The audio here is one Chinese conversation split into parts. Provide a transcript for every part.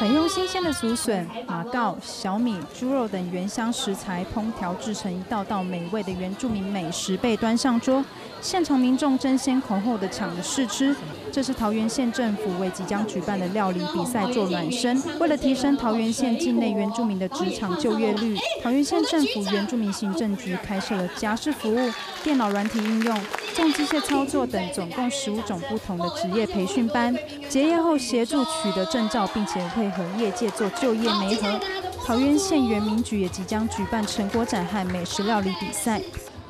采用新鲜的竹笋、马告、小米、猪肉等原乡食材烹调制成一道道美味的原住民美食被端上桌，现场民众争先恐后的抢着试吃。这是桃园县政府为即将举办的料理比赛做暖身，为了提升桃园县境内原住民的职场就业率，桃园县政府原住民行政局开设了家事服务、电脑软体应用、重机械操作等总共十五种不同的职业培训班，结业后协助取得证照，并且会配合业界做就业媒合。桃园县原民局也即将举办成果展和美食料理比赛，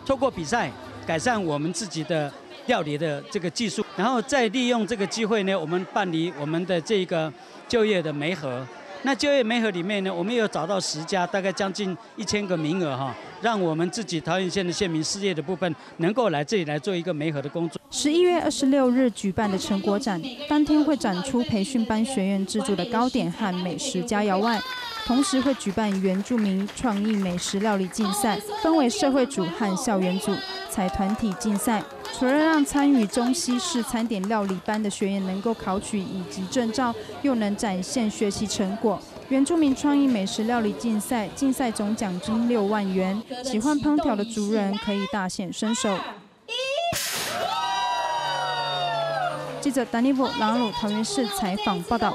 透过比赛改善我们自己的。料理的这个技术，然后再利用这个机会呢，我们办理我们的这个就业的媒合。那就业媒合里面呢，我们有找到十家，大概将近一千个名额哈，让我们自己桃园县的县民事业的部分能够来这里来做一个媒合的工作。十一月二十六日举办的成果展，当天会展出培训班学员制作的糕点和美食佳肴外，同时会举办原住民创意美食料理竞赛，分为社会组和校园组。才团体竞赛，除了让参与中西式餐点料理班的学员能够考取乙级证照，又能展现学习成果。原住民创意美食料理竞赛，竞赛总奖金六万元，喜欢烹调的族人可以大显身手。记者达尼布朗鲁桃园市采访报道。